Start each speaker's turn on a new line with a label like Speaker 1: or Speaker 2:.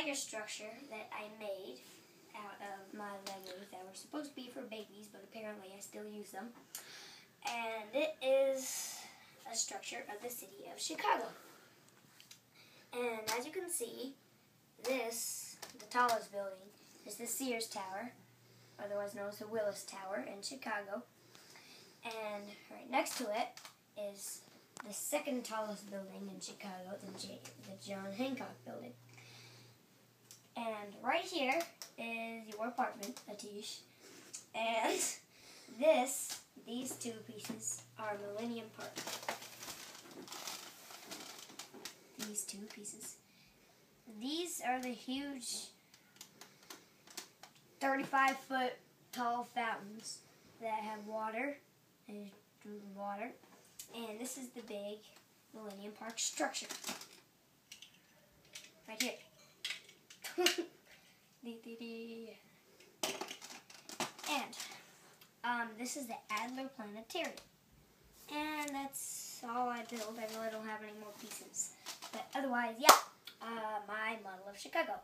Speaker 1: Lego structure that I made out of my Legos that were supposed to be for babies, but apparently I still use them. And it is a structure of the city of Chicago. And as you can see, this, the tallest building, is the Sears Tower, otherwise known as the Willis Tower in Chicago. And right next to it is the second tallest building in Chicago, the, the John Hancock Building. Right here is your apartment, Atish. And this, these two pieces are Millennium Park. These two pieces. These are the huge 35 foot tall fountains that have water and water. And this is the big Millennium Park structure. Right here. And um, this is the Adler Planetarium. And that's all I built. I really don't have any more pieces. But otherwise, yeah, uh, my model of Chicago.